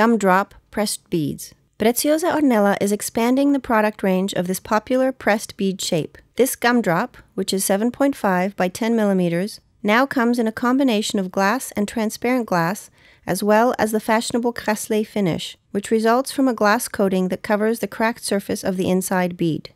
Gumdrop Pressed Beads. Preciosa Ornela is expanding the product range of this popular pressed bead shape. This gumdrop, which is 7.5 by 10 millimeters, now comes in a combination of glass and transparent glass, as well as the fashionable cracelé finish, which results from a glass coating that covers the cracked surface of the inside bead.